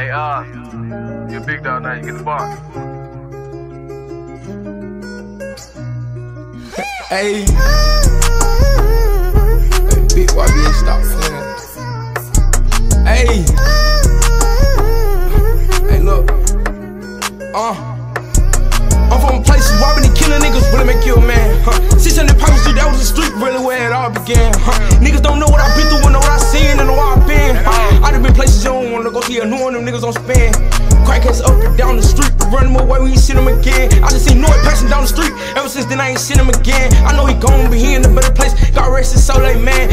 Hey, uh, you a big dog now, you get the bar. Hey. Spin. Crackheads up and down the street, run them away when you see them again. I just seen Noid passing down the street, ever since then I ain't seen him again. I know he gone, but he in a better place. Got arrested so late, man.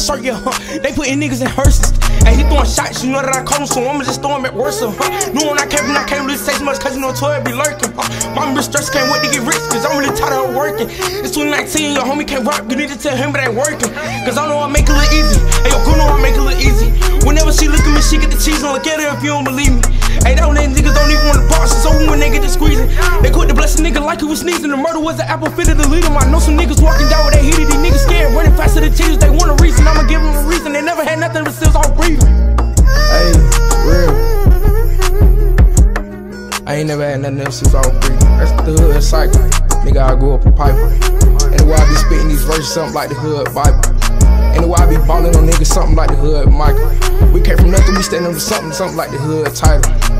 Shirt, yeah, huh? They putting niggas in hearses. And he throwing shots, you know that I call him, so I'ma just throw him at worse, uh, huh? Knew when I came from, I can't really say much, cause you know 12 be lurking, huh? My bitch stress can't wait to get rich, cause I'm really tired of working. It's 2019, your homie can't rock, you need to tell him it ain't working. Cause I know I make it look easy. Hey, yo, girl know I make it look easy. Whenever she look at me, she get the cheese and look at her if you don't believe me. Hey, that niggas don't even to box, so when they get to squeezing, they quit the blessing nigga like he was sneezing. The murder was an apple fitted to lead him. I know some niggas walking down with that heated, never had nothing else since I was breathing. That's the hood cycle. Nigga, I grew up a piper. And why I be spitting these verses, something like the hood Bible. And why I be ballin' on niggas, something like the hood Michael. We came from nothing, we standing for something, something like the hood title.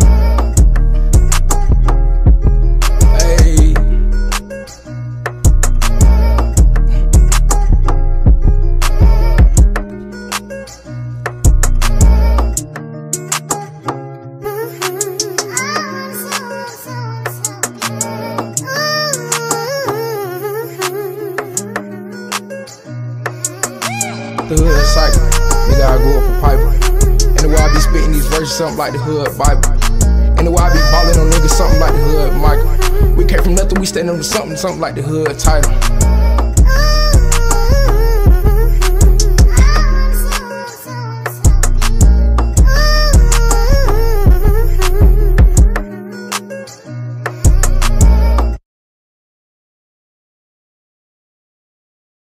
The hood cycle. Nigga, I grew up a piper. And the way I be spitting these verses, something like the hood Bible. And the way I be ballin' on niggas, something like the hood Michael. We came from nothing, we standing on something, something like the hood title.